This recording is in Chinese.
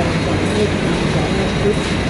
Yang banyak.